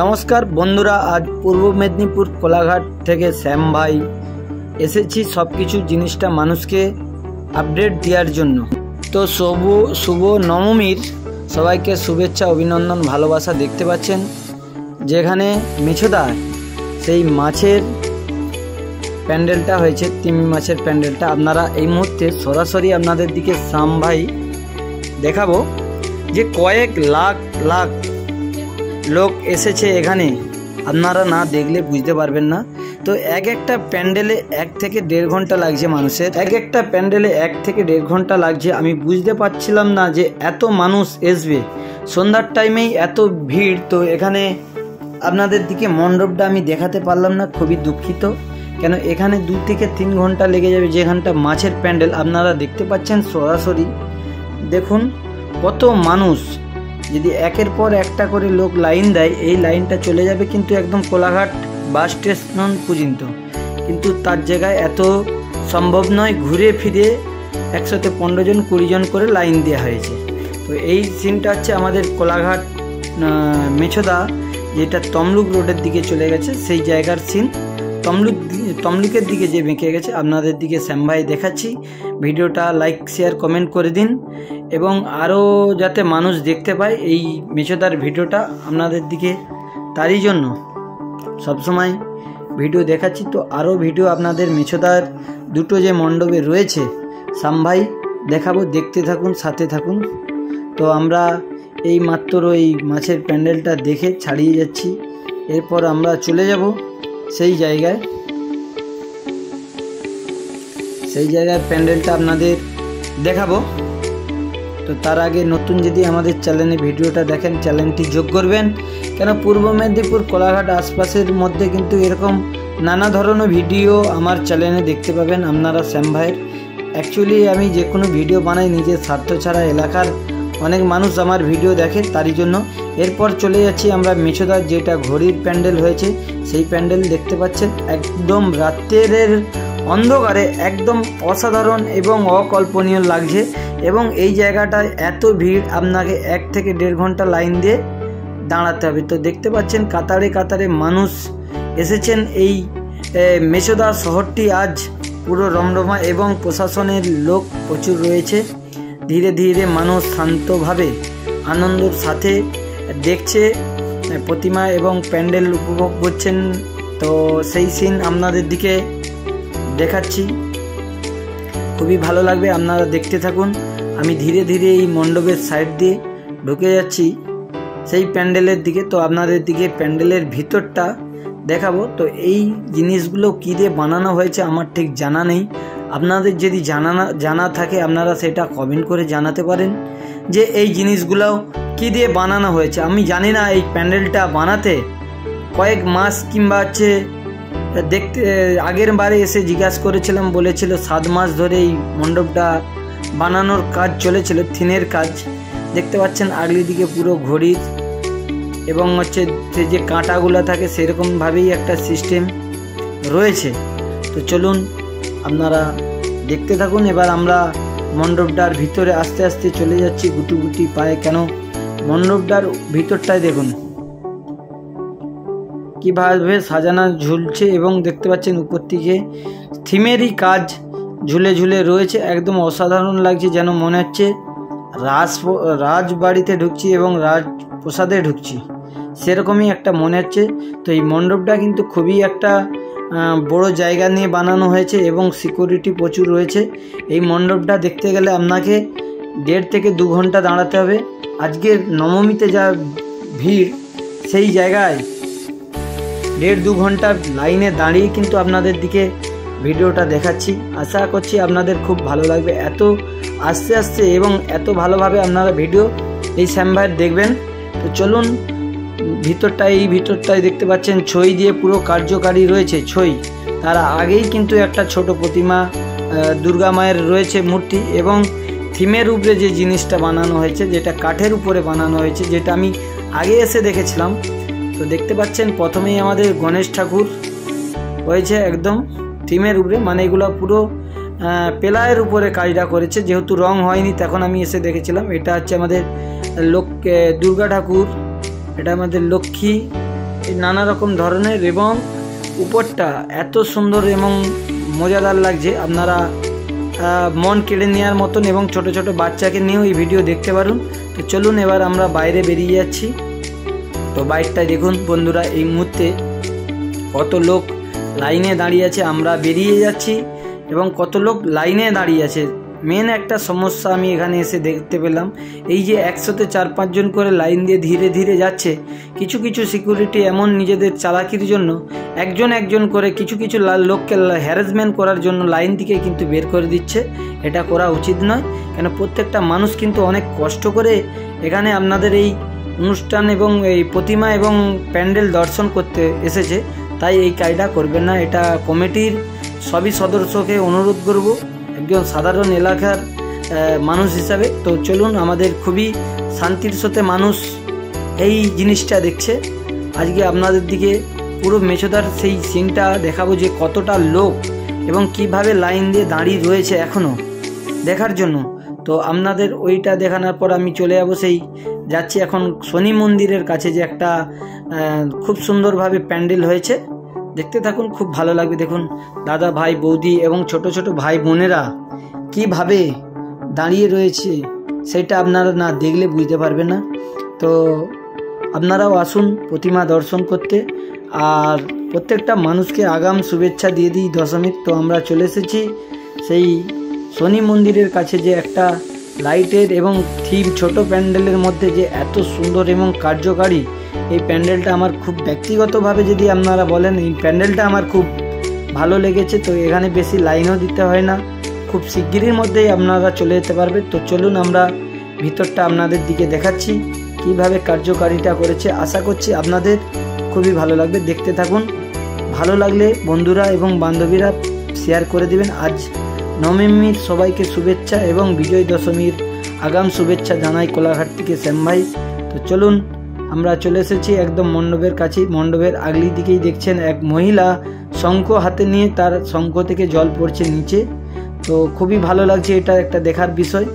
নমস্কার বন্ধুরা, আজ পূর্ব মেদিনীপুর কোলাঘাট থেকে শ্যাম ভাই এসেছি সব কিছু জিনিসটা মানুষকে আপডেট দেওয়ার জন্য। তো শুভ শুভ নবমীর সবাইকে শুভেচ্ছা, অভিনন্দন, ভালোবাসা দেখতে পাচ্ছেন। যেখানে মেছোদা, সেই মাছের প্যান্ডেলটা হয়েছে, তিমি মাছের প্যান্ডেলটা। আপনারা এই মুহূর্তে সরাসরি আপনাদের দিকে শ্যাম ভাই দেখাবো যে কয়েক লাখ লাখ লোক এসেছে এখানে। আপনারা না দেখলে বুঝতে পারবেন না। তো এক একটা প্যান্ডেলে এক থেকে দেড় ঘণ্টা লাগছে মানুষের। এক একটা প্যান্ডেলে এক থেকে দেড় ঘণ্টা লাগছে। আমি বুঝতে পারছিলাম না যে এত মানুষ আসবে সন্ধ্যার টাইমেই এত ভিড়। তো এখানে আপনাদের দিকে মণ্ডপটা আমি দেখাতে পারলাম না। খুবই দুঃখিত। কেন এখানে দু থেকে তিন ঘণ্টা লেগে যাবে যেখানটা মাছের প্যান্ডেল। আপনারা দেখতে পাচ্ছেন সরাসরি। দেখুন কত মানুষ। যদি একের পর একটা করে লোক লাইন দেয়, এই লাইনটা চলে যাবে কিন্তু একদম কোলাঘাট বাস স্টেশন পর্যন্ত। কিন্তু তার জায়গায় এত সম্ভব নয়, ঘুরে ফিরে একসাথে পনেরো জন, কুড়ি জন করে লাইন দেওয়া হয়েছে। তো এই সিনটা হচ্ছে আমাদের কোলাঘাট মেছোদা, যেটা তমলুক রোডের দিকে চলে গেছে, সেই জায়গার সিন। তমলুক তমলুকের দিকে যে বেঁকে গেছে, আপনাদের দিকে শ্যামভাই দেখাচ্ছি। ভিডিওটা লাইক, শেয়ার, কমেন্ট করে দিন এবং আরও যাতে মানুষ দেখতে পায় এই মেছোদার ভিডিওটা আপনাদের দিকে তারই জন্য। সবসময় ভিডিও দেখাচ্ছি তো আরও ভিডিও আপনাদের মেছোদার দুটো যে মণ্ডপে রয়েছে শ্যামভাই দেখাবো, দেখতে থাকুন, সাথে থাকুন। তো আমরা এই মাত্র এই মাছের প্যান্ডেলটা দেখে ছাড়িয়ে যাচ্ছি। এরপর আমরা চলে যাব। সেই জায়গায় সেই জায়গায় প্যান্ডেলটা আপনাদের দেখাবো। তো তার আগে নতুন যদি আমাদের চ্যানেলে ভিডিওটা দেখেন, চ্যানেলটি যোগ করবেন। কেন, পূর্ব মেদিনীপুর কোলাঘাট আশপাশের মধ্যে কিন্তু এরকম নানা ধরনের ভিডিও আমার চ্যানেলে দেখতে পাবেন। আপনারা শ্যাম ভাইয়ের। অ্যাকচুয়ালি আমি যে কোনো ভিডিও বানাই নিজের স্বার্থ ছাড়া এলাকার অনেক মানুষ আমার ভিডিও দেখে তারই জন্য। এরপর চলে যাচ্ছি আমরা মেছোদার যেটা ঘড়ির প্যান্ডেল হয়েছে, সেই প্যান্ডেল দেখতে পাচ্ছেন। একদম রাত্রের অন্ধকারে, একদম অসাধারণ এবং অকল্পনীয় লাগছে। এবং এই জায়গাটায় এত ভিড়, আপনাকে এক থেকে দেড় ঘণ্টা লাইন দিয়ে দাঁড়াতে হবে। তো দেখতে পাচ্ছেন, কাতারে কাতারে মানুষ এসেছেন এই মেছোদা শহরটি আজ পুরো রমরমা এবং প্রশাসনের লোক প্রচুর রয়েছে। ধীরে ধীরে মানুষ শান্তভাবে আনন্দের সাথে দেখছে, প্রতিমা এবং প্যান্ডেল উপভোগ করছেন। তো সেই সিন আপনাদের দিকে দেখাচ্ছি। খুবই ভালো লাগবে আপনারা দেখতে থাকুন। আমি ধীরে ধীরে এই মণ্ডপের সাইড দিয়ে ঢুকে যাচ্ছি। সেই প্যান্ডেলের দিকে, তো আপনাদের দিকে প্যান্ডেলের ভিতরটা দেখাবো। তো এই জিনিসগুলো কী দিয়ে বানানো হয়েছে আমার ঠিক জানা নেই। আপনাদের যদি জানা জানা থাকে, আপনারা সেটা কমেন্ট করে জানাতে পারেন যে এই জিনিসগুলো কী দিয়ে বানানো হয়েছে। আমি জানি না এই প্যান্ডেলটা বানাতে কয়েক মাস কিংবা হচ্ছে দেখতে, আগের বারে এসে জিজ্ঞাসা করেছিলাম, বলেছিল সাত মাস ধরে এই মণ্ডপটা বানানোর কাজ চলেছিল, থিনের কাজ। দেখতে পাচ্ছেন আগলি দিকে পুরো ঘড়ির এবং হচ্ছে যে কাঁটাগুলো থাকে, সেরকমভাবেই একটা সিস্টেম রয়েছে। তো চলুন আপনারা দেখতে থাকুন। এবার আমরা মণ্ডপটার ভিতরে আস্তে আস্তে চলে যাচ্ছি গুটি গুটি পায়ে। কেন? মণ্ডপটার ভিতরটায় দেখুন। কীভাবে সাজানো ঝুলছে এবং দেখতে পাচ্ছেন উপর থেকে থিমেরই কাজ ঝুলে ঝুলে রয়েছে। একদম অসাধারণ লাগছে যেন মনে হচ্ছে রাজ রাজবাড়িতে ঢুকছি এবং রাজপ্রসাদে ঢুকছি। সেরকমই একটা মনে হচ্ছে। তো এই মণ্ডপটা কিন্তু খুবই একটা বড় জায়গা নিয়ে বানানো হয়েছে এবং সিকিউরিটি প্রচুর রয়েছে। এই মণ্ডপটা দেখতে গেলে আপনাকে দেড় থেকে দু ঘণ্টা দাঁড়াতে হবে। আজকের নবমীতে যা ভিড়, সেই জায়গায় দেড় দু ঘণ্টা লাইনে দাঁড়িয়ে কিন্তু আপনাদের দিকে ভিডিওটা দেখাচ্ছি। আশা করছি আপনাদের খুব ভালো লাগবে। এত আস্তে আস্তে এবং এত ভালোভাবে আপনারা ভিডিও এই শ্যামভাইয়ের দেখবেন। তো চলুন ভিতরটায়, এই ভিতরটায় দেখতে পাচ্ছেন ছই দিয়ে পুরো কার্যকারী রয়েছে, ছই। তার আগেই কিন্তু একটা ছোট প্রতিমা দুর্গা মায়ের রয়েছে মূর্তি এবং থিমের উপরে যে জিনিসটা বানানো হয়েছে, যেটা কাঠের উপরে বানানো হয়েছে, যেটা আমি আগে এসে দেখেছিলাম। তো দেখতে পাচ্ছেন প্রথমেই আমাদের গণেশ ঠাকুর হয়েছে একদম থিমের উপরে মানে এগুলো পুরো পেলায়ের উপরে কাজটা করেছে। যেহেতু রং হয়নি, তখন আমি এসে দেখেছিলাম। এটা হচ্ছে আমাদের লোক দুর্গা ঠাকুর এটা আমাদের লক্ষ্মী নানা রকম ধরনের এবং উপরটা এত সুন্দর এবং মজাদার লাগছে। আপনারা মন কেড়ে নেওয়ার মতন এবং ছোট ছোট বাচ্চাকে নিয়েও এই ভিডিও দেখতে পারুন। তো চলুন এবার আমরা বাইরে বেরিয়ে যাচ্ছি। তো বাইকটা দেখুন বন্ধুরা, এই মুহূর্তে কত লোক লাইনে দাঁড়িয়ে আছে, আমরা বেরিয়ে যাচ্ছি এবং কত লোক লাইনে দাঁড়িয়ে আছে। মেন একটা সমস্যা আমি এখানে এসে দেখতে পেলাম। এই যে একসাথে চার পাঁচজন করে লাইন দিয়ে ধীরে ধীরে যাচ্ছে, কিছু কিছু সিকিউরিটি এমন নিজেদের চালাকির জন্য, একজন একজন করে কিছু কিছু লোককে হ্যারাসমেন্ট করার জন্য লাইন থেকে কিন্তু বের করে দিচ্ছে। এটা করা উচিত নয়, কেন প্রত্যেকটা মানুষ কিন্তু অনেক কষ্ট করে এখানে আপনাদের এই অনুষ্ঠান এবং এই প্রতিমা এবং প্যান্ডেল দর্শন করতে এসেছে। তাই এই কাজটা করবেন না, এটা কমিটির সবই সদস্যকে অনুরোধ করব। একজন সাধারণ এলাকার মানুষ হিসাবে। তো চলুন, আমাদের খুবই শান্তির সাথে মানুষ এই জিনিসটা দেখছে। আজকে আপনাদের দিকে পুরো মেছোদার সেই সিনটা দেখাবো যে কতটা লোক এবং কীভাবে লাইন দিয়ে দাঁড়িয়ে রয়েছে এখনও দেখার জন্য। তো আপনাদের ওইটা দেখানোর পর আমি চলে যাব সেই, যাচ্ছি এখন শনি মন্দিরের কাছে যে একটা খুব সুন্দরভাবে প্যান্ডেল হয়েছে। দেখতে থাকুন, খুব ভালো লাগবে। দেখুন, দাদা ভাই, বৌদি এবং ছোট ছোট ভাই বোনেরা কীভাবে দাঁড়িয়ে রয়েছে, সেটা আপনারা না দেখলে বুঝতে পারবেন না। তো আপনারাও আসুন, প্রতিমা দর্শন করতে। আর প্রত্যেকটা মানুষকে আগাম শুভেচ্ছা দিয়ে দিই দশমীর। তো আমরা চলে এসেছি সেই শনি মন্দিরের কাছে যে একটা লাইটের এবং থিম, ছোট প্যান্ডেলের মধ্যে যে এত সুন্দর এবং কার্যকারী এই প্যান্ডেলটা আমার খুব ব্যক্তিগতভাবে যদি আপনারা বলেন, এই প্যান্ডেলটা আমার খুব ভালো লেগেছে। তো এখানে বেশি লাইনও দিতে হয় না। খুব শিগগিরের মধ্যেই আপনারা চলে যেতে পারবে। তো চলুন আমরা ভিতরটা আপনাদের দিকে দেখাচ্ছি, কীভাবে কার্যকারিতা করেছে। আশা করছি আপনাদের খুবই ভালো লাগবে। দেখতে থাকুন। ভালো লাগলে বন্ধুরা এবং বান্ধবীরা শেয়ার করে দিবেন। আজ নবমীর সবাইকে শুভেচ্ছা এবং বিজয় দশমীর আগাম শুভেচ্ছা জানাই কোলাঘাট থেকে শ্যাম ভাই তো চলুন আমরা চলে এসেছি একদম মণ্ডপের কাছেই। মণ্ডপের আগলি দিকেই দেখছেন এক মহিলা শঙ্খ হাতে নিয়ে তার শঙ্খ থেকে জল পড়ছে নিচে। তো খুবই ভালো লাগছে এটা একটা দেখার বিষয়।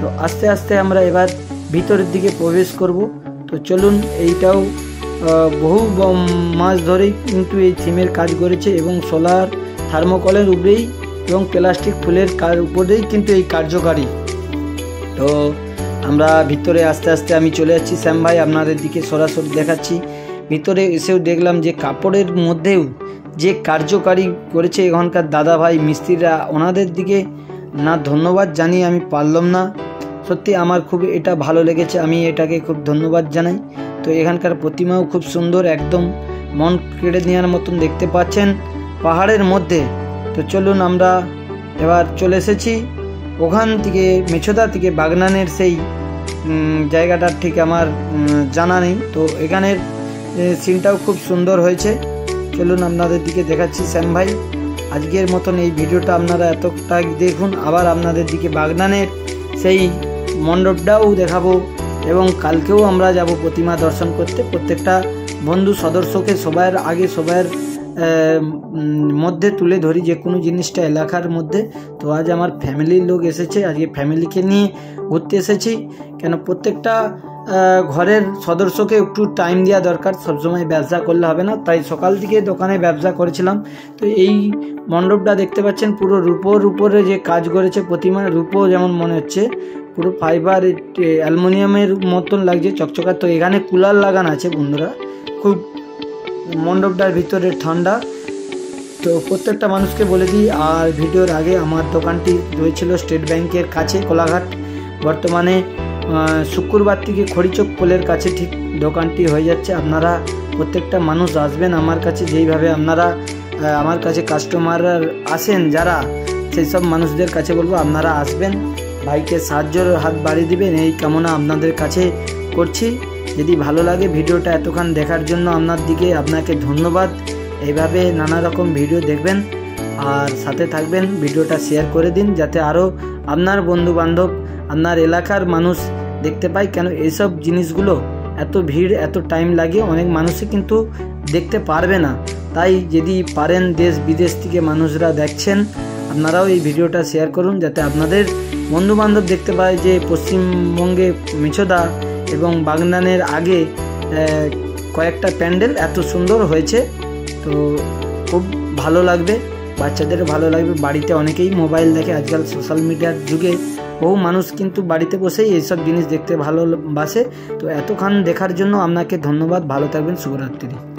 তো আস্তে আস্তে আমরা এবার ভিতরের দিকে প্রবেশ করব। তো চলুন, এইটাও বহু মাস ধরেই কিন্তু এই থিমের কাজ করেছে এবং সোলার থার্মোকলের উপরেই এবং প্লাস্টিক ফুলের কার, উপরেই কিন্তু এই কার্যকারী। তো আমরা ভিতরে আস্তে আস্তে আমি চলে যাচ্ছি। শ্যাম ভাই, আপনাদের দিকে সরাসরি দেখাচ্ছি। ভিতরে এসেও দেখলাম যে কাপড়ের মধ্যেও যে কার্যকারী করেছে এখানকার দাদা ভাই, মিস্ত্রিরা, ওনাদের দিকে না ধন্যবাদ জানিয়ে আমি পারলাম না। সত্যি আমার খুব এটা ভালো লেগেছে, আমি এটাকে খুব ধন্যবাদ জানাই। তো এখানকার প্রতিমাও খুব সুন্দর, একদম মন কেড়ে নেওয়ার মতন দেখতে পাচ্ছেন পাহাড়ের মধ্যে। তো চলুন আমরা এবার চলে এসেছি। ওখান থেকে, মেছোদা থেকে বাগনানের সেই উম, জায়গাটার ঠিক আমার জানা নেই। তো এখানের সিনটাও খুব সুন্দর হয়েছে। চলুন আপনাদের দিকে দেখাচ্ছি শ্যাম ভাই। আজকের মতন এই ভিডিওটা আপনারা এতটা দেখুন। আবার আপনাদের দিকে বাগনানের সেই মণ্ডপটাও দেখাবো এবং কালকেও আমরা যাব প্রতিমা দর্শন করতে। প্রত্যেকটা বন্ধু সদস্যকে সবার আগে উম, মধ্যে তুলে ধরি যে কোনো জিনিসটা এলাকার মধ্যে। তো আজ আমার ফ্যামিলির লোক এসেছে, আজকে ফ্যামিলিকে নিয়ে ঘুরতে এসেছি। কেন প্রত্যেকটা ঘরের সদস্যকে একটু টাইম দেওয়া দরকার, সবসময় ব্যবসা করলে হবে না। তাই সকাল থেকে দোকানে ব্যবসা করেছিলাম। তো এই মণ্ডপটা দেখতে পাচ্ছেন, পুরো রূপোর উপরে যে কাজ করেছে প্রতিমা, রূপো যেমন মনে হচ্ছে, পুরো ফাইবার অ্যালুমিনিয়ামের মতন লাগছে চকচকা তো এখানে কুলার লাগানো আছে বন্ধুরা। খুব মণ্ডপটার ভিতরে ঠান্ডা। তো প্রত্যেকটা মানুষকে বলে দিই, আর ভিডিওর আগে আমার দোকানটি রয়েছিল স্টেট ব্যাংকের কাছে, কোলাঘাট। বর্তমানে শুক্রবার থেকে খড়িচক পোলের কাছে ঠিক দোকানটি হয়ে যাচ্ছে। আপনারা প্রত্যেকটা মানুষ আসবেন আমার কাছে, যেইভাবে আপনারা আমার কাছে কাস্টমার আসেন যারা সেই সব মানুষদের কাছে বলব, আপনারা আসবেন। ভাইকে সাহায্যের হাত বাড়িয়ে দিবেন, এই কামনা আপনাদের কাছে করছি। যদি ভালো লাগে ভিডিওটা এতক্ষণ দেখার জন্য আপনার দিকে আপনাকে ধন্যবাদ। এইভাবে নানা রকম ভিডিও দেখবেন। আর সাথে থাকবেন, ভিডিওটা শেয়ার করে দিন যাতে আরও আপনার বন্ধু বান্ধব আপনার এলাকার মানুষ দেখতে পায় কেন এইসব জিনিসগুলো। এত ভিড়, এত টাইম লাগে, অনেক মানুষই কিন্তু দেখতে পারবে না। তাই যদি পারেন দেশ, বিদেশ থেকে মানুষরা দেখছেন, আপনারাও এই ভিডিওটা শেয়ার করুন যাতে আপনাদের বন্ধু বান্ধব দেখতে পায় যে পশ্চিমবঙ্গে মিছোদা এবং বাগনানের আগে কয়েকটা প্যান্ডেল এত সুন্দর হয়েছে। তো খুব ভালো লাগবে বাচ্চাদের ভালো লাগবে। বাড়িতে অনেকেই মোবাইল দেখে, আজকাল সোশ্যাল মিডিয়ার যুগে বহু মানুষ কিন্তু বাড়িতে বসেই এইসব জিনিস দেখতে ভালোবাসে। তো এতক্ষণ দেখার জন্য আপনাকে ধন্যবাদ। ভালো থাকবেন, শুভরাত্রি।